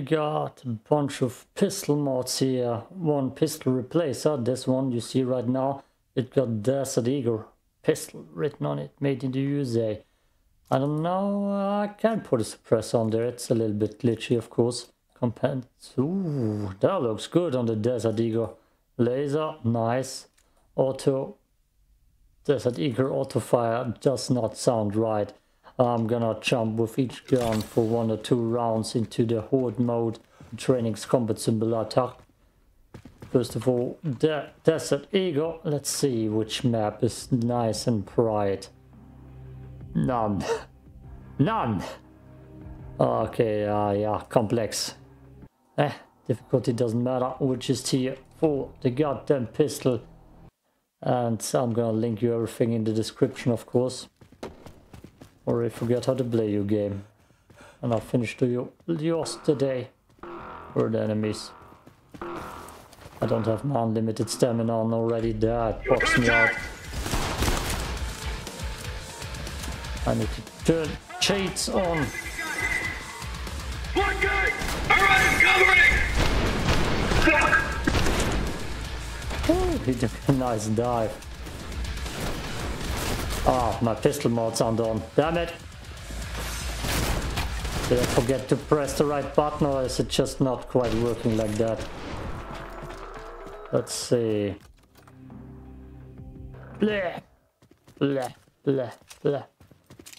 got a bunch of pistol mods here. One pistol replacer, this one you see right now. It got Desert Eagle pistol written on it, made in the USA. I don't know, I can put a suppressor on there. It's a little bit glitchy, of course. Compared Ooh, that looks good on the Desert Eagle. Laser, nice. Auto, Desert Eagle auto fire does not sound right. I'm gonna jump with each gun for one or two rounds into the horde mode training's combat simulator. First of all, the Desert Eagle. Let's see which map is nice and bright. None. None! Okay, uh, yeah, complex. Eh, difficulty doesn't matter, which is here for the goddamn pistol. And I'm gonna link you everything in the description, of course. Or you forget how to play your game. And I'll finish to you yours today. For the enemies. I don't have my unlimited stamina on already. That boxed me out. I need to turn cheats on. One guy! Alright, I'm covering! Fuck! Oh, he took a nice dive. Ah, my pistol mods on. Damn it! Did I forget to press the right button or is it just not quite working like that? Let's see. Bleh. Bleh. Bleh. Bleh.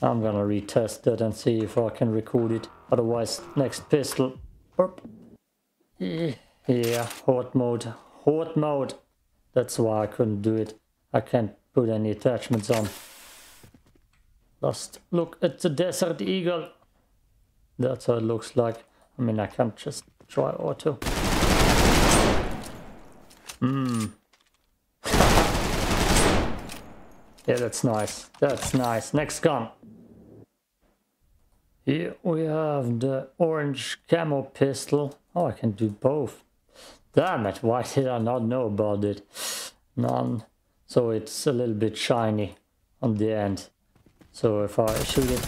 I'm gonna retest that and see if I can record it. Otherwise, next pistol. Burp. Yeah, horde mode. Horde mode. That's why I couldn't do it. I can't put any attachments on. Just look at the Desert Eagle. That's how it looks like. I mean, I can't just try auto. Hmm. yeah, that's nice. That's nice. Next gun. Here we have the orange camo pistol. Oh, I can do both. Damn it, why did I not know about it? None. So it's a little bit shiny on the end. So if I shoot it,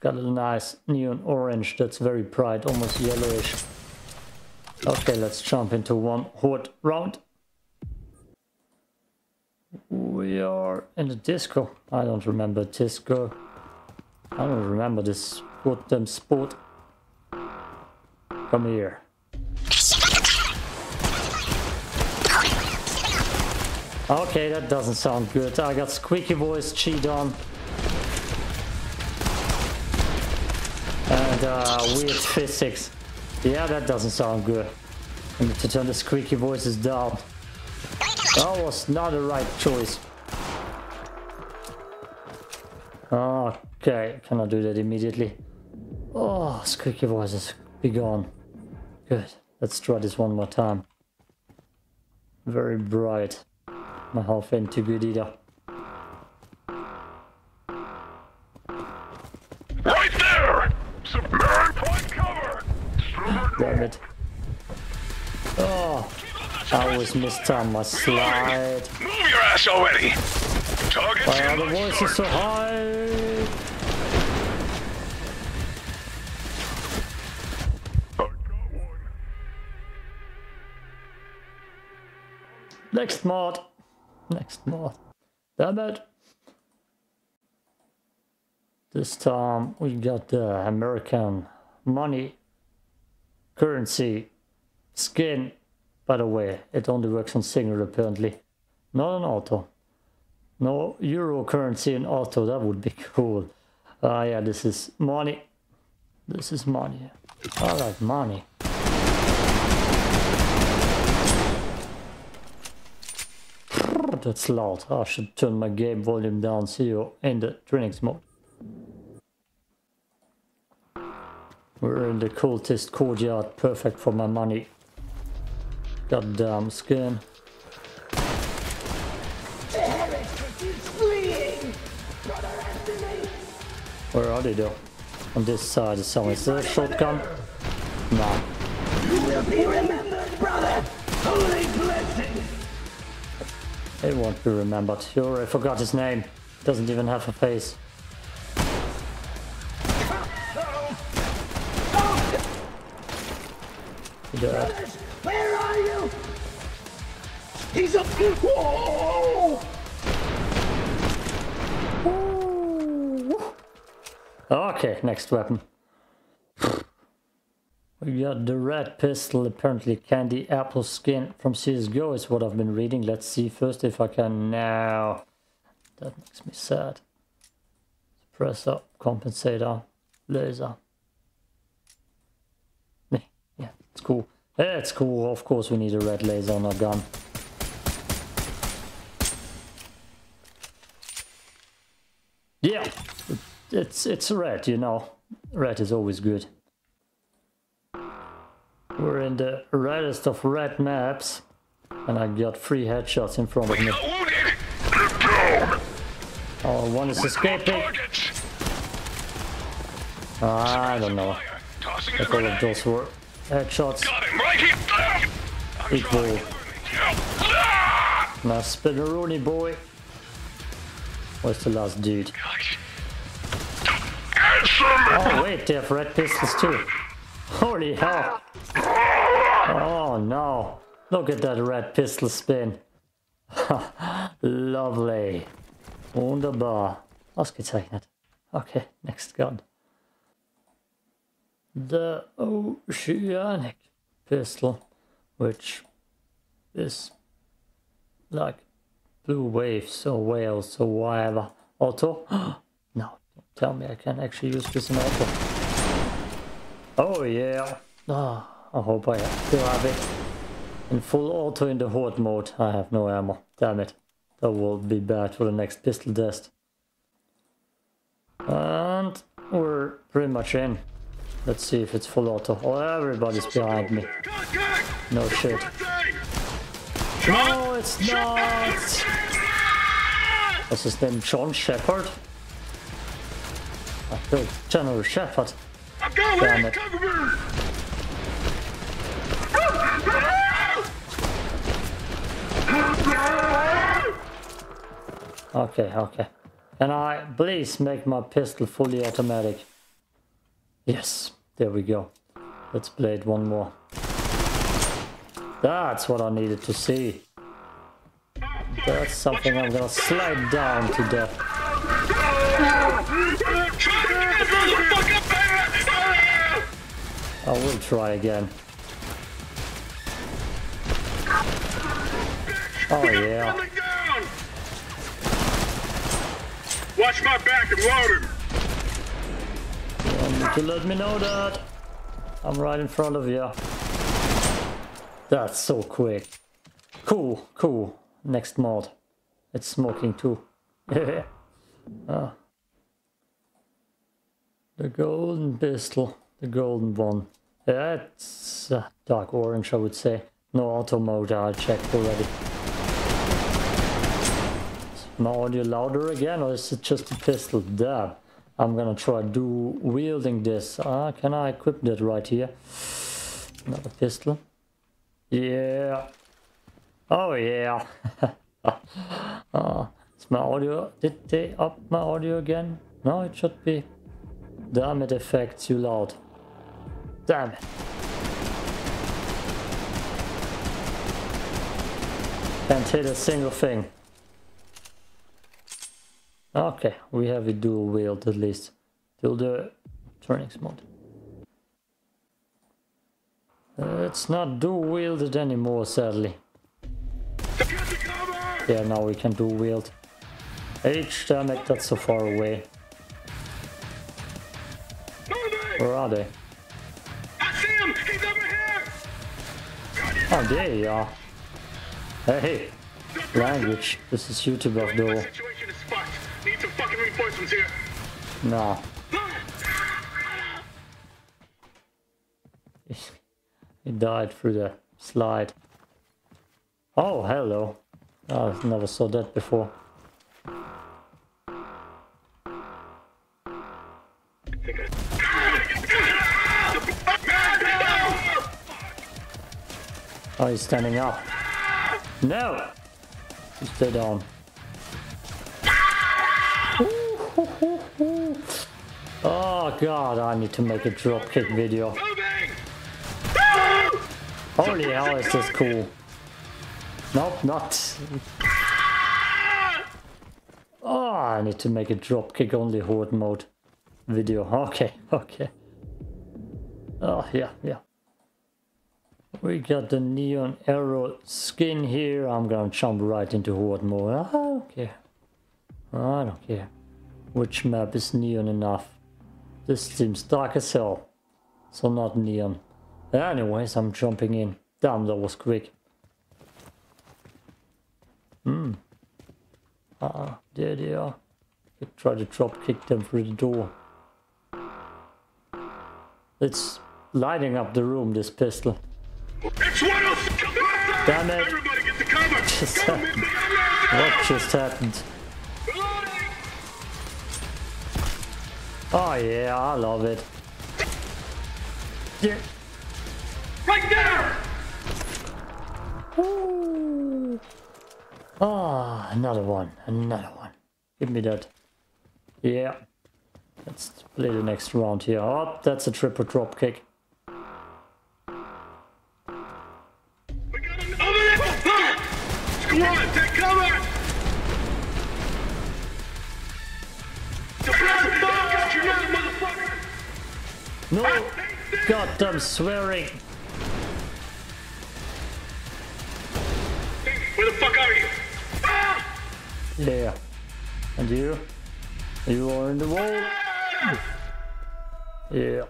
got a nice neon orange that's very bright, almost yellowish. Okay, let's jump into one horde round. We are in the disco. I don't remember disco. I don't remember this goddamn sport. Come here. Okay, that doesn't sound good. I got squeaky voice cheat on. And uh, weird physics. Yeah, that doesn't sound good. I need to turn the squeaky voices down. That was not the right choice. Okay, can I do that immediately? Oh, squeaky voices, be gone. Good, let's try this one more time. Very bright. My health ain't too good either. Right there! Submarine point cover! Damn it. Oh, I always mistime my slide. Move your ass already! Target's Why the voices so high? I got one. Next mod. Next mod. Damn it. This time we got the American money currency skin. By the way, it only works on single apparently. Not on auto. No euro currency in auto, that would be cool. Ah yeah, this is money. This is money. Alright, money. That's loud. I should turn my game volume down so you're in the trainings mode. We're in the cultist courtyard, perfect for my money. Goddamn skin. Where are they though? On this side is someone. Is there a shotgun? No. Be remembered, brother. Holy blessing. It won't be remembered. You I forgot his name. Doesn't even have a face. Brothers, where are you? He's up. Whoa! Ooh. Okay, next weapon. We got the red pistol, apparently candy apple skin from CSGO is what I've been reading. Let's see first if I can now. That makes me sad. Suppressor, compensator, laser. Meh, Yeah, it's cool. Yeah, it's cool. Of course we need a red laser on our gun. Yeah, it's it's red, you know. Red is always good. We're in the reddest of red maps, and I got three headshots in front of me. Not wounded. Get down. Oh, one is escaping. I don't know Fire. Tossing a if all of those were headshots. Got him right here. I'm Equal. Ah! Now spinneroonie boy. Where's the last dude? Gosh. Answer me. Oh wait, they have red pistols too. Holy hell! Oh no! Look at that red pistol spin. Lovely. Wunderbar. Ausgezeichnet. Okay, next gun. The Oceanic pistol, which is like blue waves or whales or whatever. Auto? no, don't tell me I can actually use this in auto. Oh yeah. Ah, I hope I still have it. In full auto in the horde mode. I have no ammo. Damn it. That will be bad for the next pistol test. And we're pretty much in. Let's see if it's full auto. Oh, everybody's behind me. No shit. No, it's not! What's his name? John Shepard? I thought General Shepard. Damn it. Okay, okay. Can I please make my pistol fully automatic? Yes, there we go. Let's play it one more. That's what I needed to see. That's something I'm gonna slide down to death. I will try again. Oh yeah. Watch my back loaded. You to let me know that. I'm right in front of you. That's so quick. Cool, cool. Next mod. It's smoking too. Yeah. Ah. The golden pistol. The golden one. It's uh, dark orange, I would say. No auto mode, I checked already. My audio louder again, or is it just a pistol? Damn. I'm gonna try do wielding this. Ah, can I equip that right here? Another pistol. Yeah. Oh yeah. Ah, is my audio? Did they up my audio again? No, it should be. Damn it, effects too loud. Damn it. Can't hit a single thing. Okay, we have a dual wield at least. Till the turnings mode. Uh, it's not dual wielded anymore, sadly. Yeah, now we can dual wield. H, damn it, that's so far away. Where are they? I see him. He's over here. Oh, there you are. Hey, language. This is YouTube My though. Situation is fucked. Need some fucking reinforcements here. No. He died through the slide. Oh, hello. Oh, I've never saw that before. Oh, he's standing up. No! You stay down. Oh god, I need to make a dropkick video. Holy hell, is this cool. Nope, not. Oh, I need to make a dropkick only horde mode video. Okay, okay. Oh, yeah, yeah. We got the neon arrow skin here. I'm gonna jump right into horde mode. Ah, don't care. I don't care. Which map is neon enough? This seems dark as hell. So not neon. Anyways, I'm jumping in. Damn, that was quick. Hmm. Uh, there they are. Could try to drop kick them through the door. It's lighting up the room, this pistol. It's one of Damn it. Everybody get the cover! Just Cover me, happened. baby! What just happened? Oh yeah, I love it. Yeah. Right there! Ooh. Ah, another one, another one. Give me that. Yeah. Let's play the next round here. Oh, that's a triple drop kick. We got there! Ah! Squad, take cover! No! Goddamn swearing! Where the fuck are you? Ah! Yeah. And you? You are in the wall. Yeah.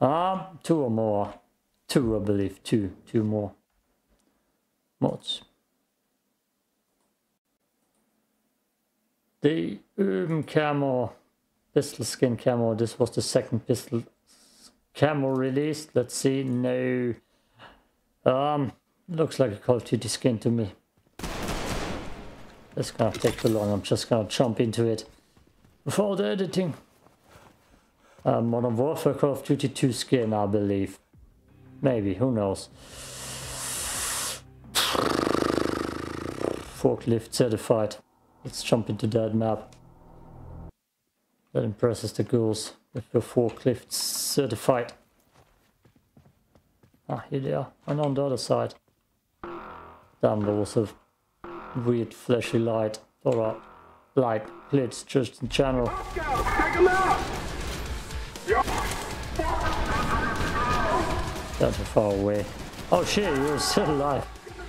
Um, two or more. Two, I believe. Two. Two more. Mods. The um, camo, pistol skin camo. This was the second pistol camo released. Let's see. No. Um, looks like a Call of Duty skin to me. This gonna take too long. I'm just gonna jump into it before the editing. Uh, Modern Warfare Call of Duty 2 skin, I believe. Maybe, who knows. Forklift certified. Let's jump into that map. That impresses the girls with the forklift certified. Ah, here they are. And on the other side. Damn, there was a weird fleshy light. Or a light glitch just in general. That's a far away. Oh shit, you're still alive.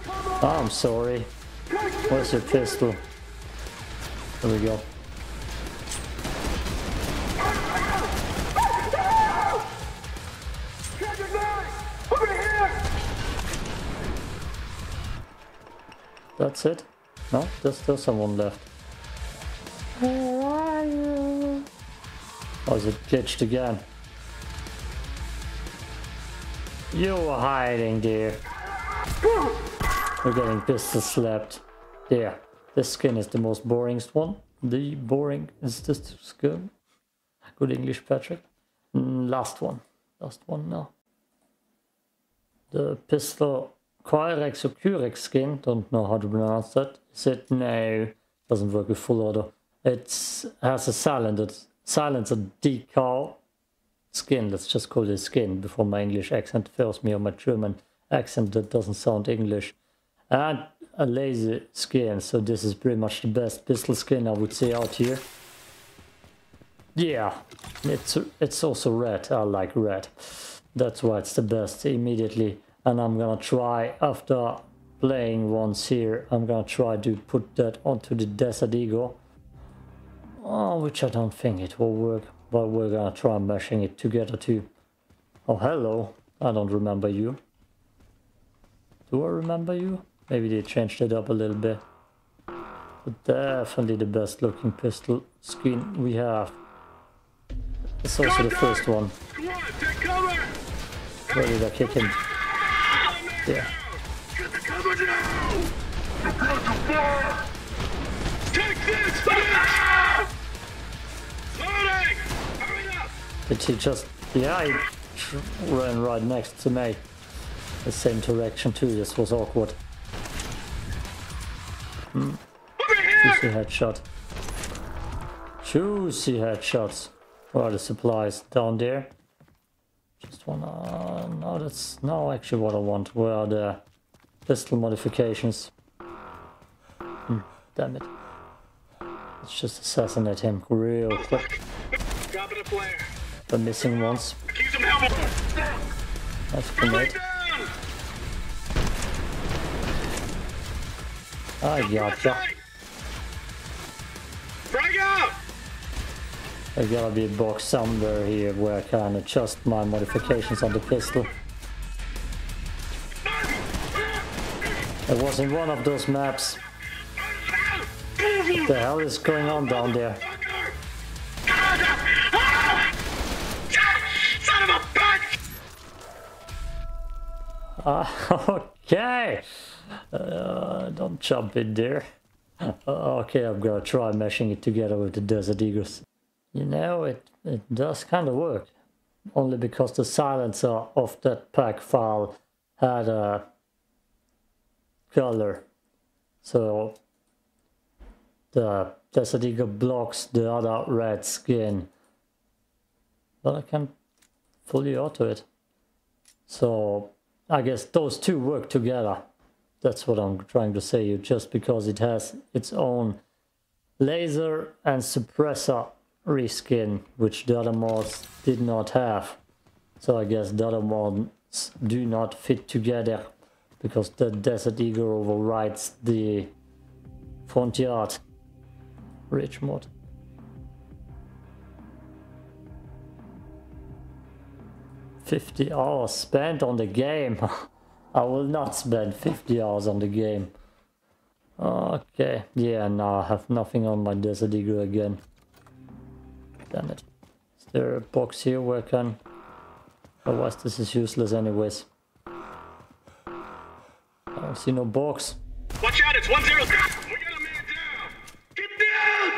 Oh, I'm sorry. Where's your pistol? There we go. That's it? No, there's still someone left. Where are you? Oh, is it glitched again? You're hiding dear. We're getting pistol slapped. There. This skin is the most boringest one. The boring is this skin. Good English, Patrick. Mm, last one. Last one now. The pistol Quirex or Curex skin, don't know how to pronounce that. Is it? No, doesn't work with full auto. It has a silencer, silencer decal skin. Let's just call it skin before my English accent fails me or my German accent that doesn't sound English. And a laser skin, so this is pretty much the best pistol skin I would say out here. Yeah, it's it's also red. I like red. That's why it's the best immediately. And I'm gonna try after playing once here. I'm gonna try to put that onto the Desert Eagle. Oh, which I don't think it will work, but we're gonna try mashing it together too. Oh, hello. I don't remember you. Do I remember you? Maybe they changed it up a little bit. But definitely the best looking pistol skin we have. It's also the first one. Squad, take cover! Where did I kick him? Yeah. Get the cover now! Take this, bitch! Loading! Hurry up! Did he just... Yeah, he ran right next to me. The same direction too, this was awkward. Over Juicy headshot. Juicy headshots. Where are the supplies? Down there? Just. Uh, no, that's now actually what I want. Where are the pistol modifications? Hmm, damn it. Let's just assassinate him real quick. Dropping a flare. The missing ones. Accuse him help. That's grenade. I gotcha. Frag out. There gotta be a box somewhere here where I can adjust my modifications on the pistol. It was in one of those maps. What the hell is going on down there? Ah, okay. Uh, don't jump in there. Uh, okay, I'm gonna try meshing it together with the Desert Eagles. You know, it, it does kind of work. Only because the silencer of that pack file had a color. So the Desert Eagle blocks the other red skin. But I can fully auto it. So I guess those two work together. That's what I'm trying to say. Just because it has its own laser and suppressor reskin, which the other mods did not have. So I guess the other mods do not fit together because the Desert Eagle overrides the front yard rich mod. Fifty hours spent on the game. I will not spend 50 hours on the game. Okay, yeah, now I have nothing on my Desert Eagle again. Damn it. Is there a box here where I can... Otherwise this is useless anyways. I don't see no box. Watch out, it's 1 0. We got a man down. Get down!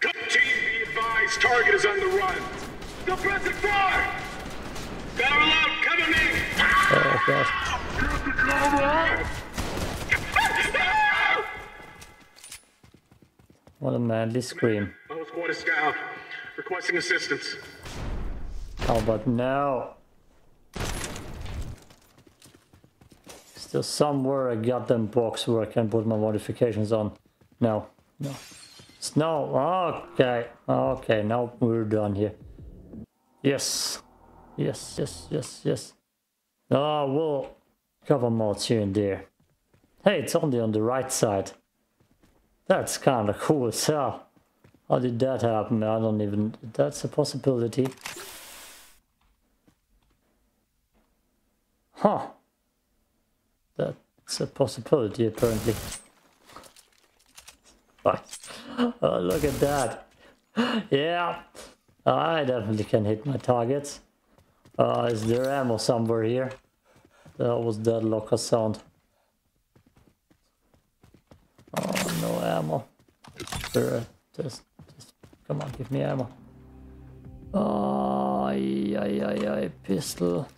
Come, team, be advised. Target is on the run. Suppressing fire! Battle out, cover me! Oh god. What a manly scream. Whole squad is scout. Requesting assistance. How about now? Still somewhere a goddamn box where I can put my modifications on? No, no. Snow, okay, okay, now we're done here. Yes, yes, yes, yes, yes. Oh, we'll cover mods here and there. Hey, it's only on the right side. That's kind of cool as hell. How did that happen? I don't even... That's a possibility. Huh. That's a possibility, apparently. Right. Oh, look at that. Yeah. I definitely can hit my targets. Uh, is there ammo somewhere here? That was that locker sound. Oh, no ammo. Sure, uh, just, just, come on, give me ammo. Oh, ay, ay, ay, pistol.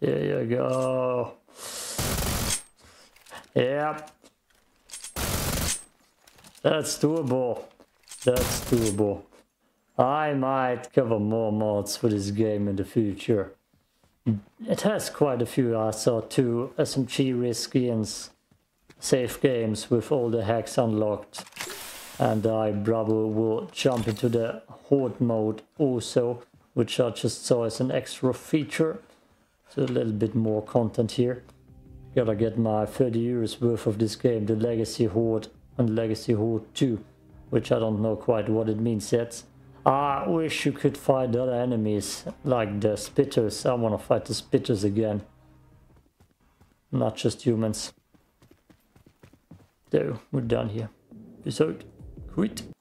There you go. Yep. That's doable. That's doable. I might cover more mods for this game in the future. It has quite a few. I saw two SMG reskins, safe games with all the hacks unlocked. And I probably will jump into the Horde mode also, which I just saw as an extra feature. So a little bit more content here. Gotta get my 30 euros worth of this game, the Legacy Horde and Legacy Horde 2, which I don't know quite what it means yet. Ah, I wish you could fight other enemies, like the Spitters. I wanna fight the Spitters again. Not just humans. There, we're done here. Episode. Quit.